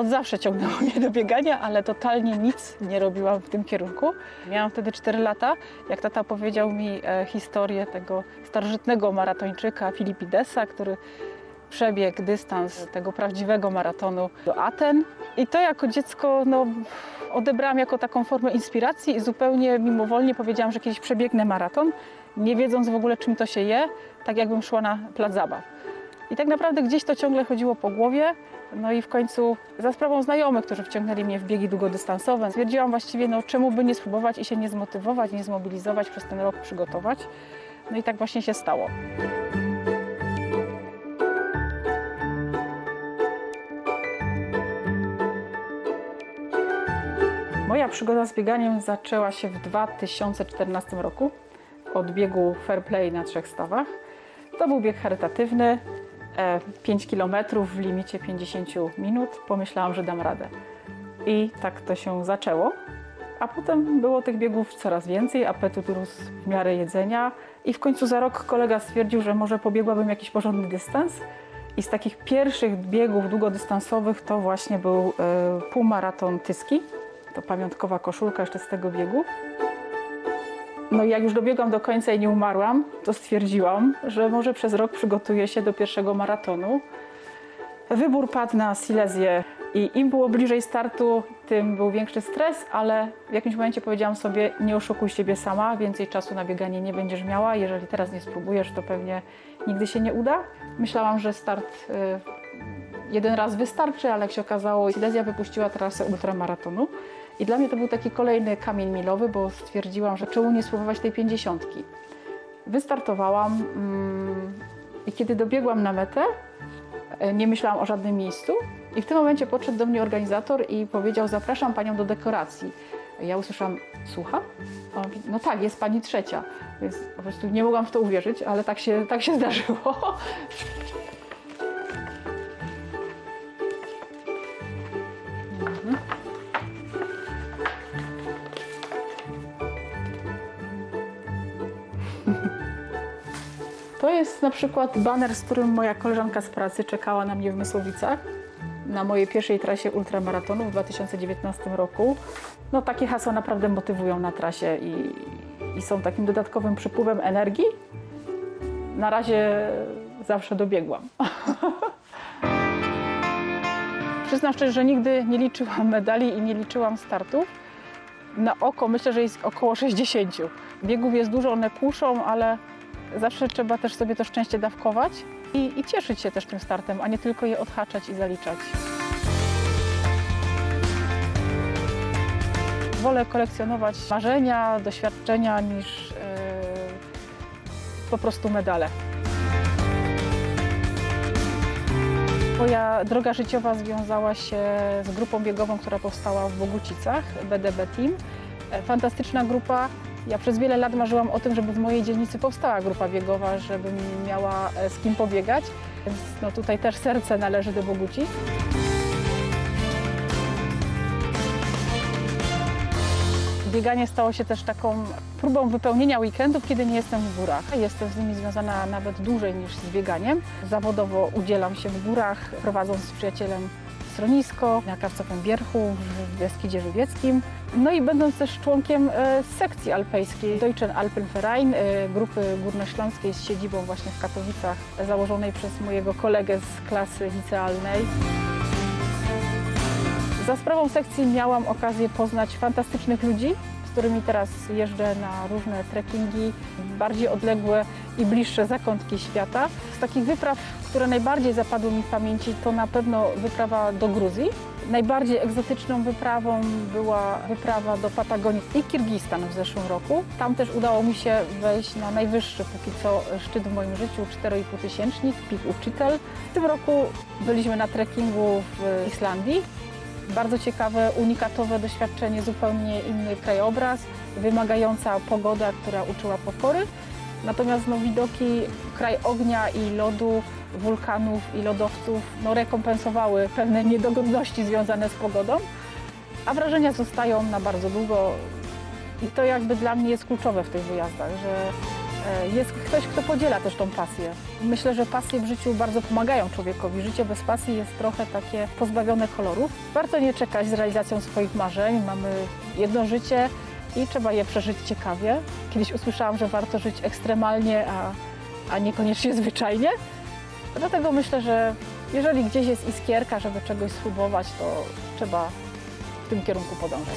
od zawsze ciągnęło mnie do biegania, ale totalnie nic nie robiłam w tym kierunku. Miałam wtedy 4 lata, jak tata powiedział mi e, historię tego starożytnego maratończyka Filipidesa, który przebiegł dystans tego prawdziwego maratonu do Aten. I to jako dziecko no, odebrałam jako taką formę inspiracji i zupełnie mimowolnie powiedziałam, że kiedyś przebiegnę maraton, nie wiedząc w ogóle czym to się je, tak jakbym szła na plac zabaw. I tak naprawdę gdzieś to ciągle chodziło po głowie. No i w końcu za sprawą znajomych, którzy wciągnęli mnie w biegi długodystansowe, stwierdziłam właściwie, no czemu by nie spróbować i się nie zmotywować, nie zmobilizować, przez ten rok przygotować. No i tak właśnie się stało. Moja przygoda z bieganiem zaczęła się w 2014 roku od biegu Fair Play na trzech stawach. To był bieg charytatywny, 5 km w limicie 50 minut. Pomyślałam, że dam radę. I tak to się zaczęło. A potem było tych biegów coraz więcej, apetyt rósł w miarę jedzenia. I w końcu za rok kolega stwierdził, że może pobiegłabym jakiś porządny dystans. I z takich pierwszych biegów długodystansowych to właśnie był e, półmaraton Tyski. To pamiątkowa koszulka jeszcze z tego biegu. No i jak już dobiegłam do końca i nie umarłam, to stwierdziłam, że może przez rok przygotuję się do pierwszego maratonu. Wybór padł na Silezję i im było bliżej startu, tym był większy stres, ale w jakimś momencie powiedziałam sobie, nie oszukuj siebie sama, więcej czasu na bieganie nie będziesz miała. Jeżeli teraz nie spróbujesz, to pewnie nigdy się nie uda. Myślałam, że start y, jeden raz wystarczy, ale jak się okazało, Silesia wypuściła trasę ultramaratonu. I dla mnie to był taki kolejny kamień milowy, bo stwierdziłam, że czemu nie spróbować tej pięćdziesiątki. Wystartowałam mm, i kiedy dobiegłam na metę, e, nie myślałam o żadnym miejscu. I w tym momencie podszedł do mnie organizator i powiedział: Zapraszam panią do dekoracji. Ja usłyszałam: Słucham? Mówi, no tak, jest pani trzecia. Więc po prostu nie mogłam w to uwierzyć, ale tak się, tak się zdarzyło. To jest na przykład baner, z którym moja koleżanka z pracy czekała na mnie w Mysłowicach na mojej pierwszej trasie ultramaratonu w 2019 roku. No takie hasła naprawdę motywują na trasie i, i są takim dodatkowym przypływem energii. Na razie zawsze dobiegłam. Przyznam szczerze, że nigdy nie liczyłam medali i nie liczyłam startów. Na oko myślę, że jest około 60. Biegów jest dużo, one kuszą, ale zawsze trzeba też sobie to szczęście dawkować i, i cieszyć się też tym startem, a nie tylko je odhaczać i zaliczać. Wolę kolekcjonować marzenia, doświadczenia niż yy, po prostu medale. Moja droga życiowa związała się z grupą biegową, która powstała w Bogucicach, BDB Team. E, Fantastyczna grupa. Ja przez wiele lat marzyłam o tym, żeby w mojej dzielnicy powstała grupa biegowa, żebym miała e, z kim pobiegać. Więc no tutaj też serce należy do Bogucic. Bieganie stało się też taką próbą wypełnienia weekendów, kiedy nie jestem w górach. Jestem z nimi związana nawet dłużej niż z bieganiem. Zawodowo udzielam się w górach, prowadząc z przyjacielem schronisko na Kawcowym Bierchu w Beskidzie Żywieckim. No i będąc też członkiem e, sekcji alpejskiej Deutschen Alpenverein, e, grupy górnośląskiej z siedzibą właśnie w Katowicach, założonej przez mojego kolegę z klasy licealnej. Za sprawą sekcji miałam okazję poznać fantastycznych ludzi, którymi teraz jeżdżę na różne trekkingi, bardziej odległe i bliższe zakątki świata. Z takich wypraw, które najbardziej zapadły mi w pamięci, to na pewno wyprawa do Gruzji. Najbardziej egzotyczną wyprawą była wyprawa do Patagonii i Kirgistan w zeszłym roku. Tam też udało mi się wejść na najwyższy póki co szczyt w moim życiu, 4,5 tysięcznik, Pik Uczytel. W tym roku byliśmy na trekkingu w Islandii. Bardzo ciekawe, unikatowe doświadczenie, zupełnie inny krajobraz, wymagająca pogoda, która uczyła pokory. Natomiast no, widoki, kraj ognia i lodu, wulkanów i lodowców no, rekompensowały pewne niedogodności związane z pogodą, a wrażenia zostają na bardzo długo. I to jakby dla mnie jest kluczowe w tych wyjazdach, że Jest ktoś, kto podziela też tą pasję. Myślę, że pasje w życiu bardzo pomagają człowiekowi. Życie bez pasji jest trochę takie pozbawione kolorów. Warto nie czekać z realizacją swoich marzeń. Mamy jedno życie i trzeba je przeżyć ciekawie. Kiedyś usłyszałam, że warto żyć ekstremalnie, a, a niekoniecznie zwyczajnie. Dlatego myślę, że jeżeli gdzieś jest iskierka, żeby czegoś spróbować, to trzeba w tym kierunku podążać.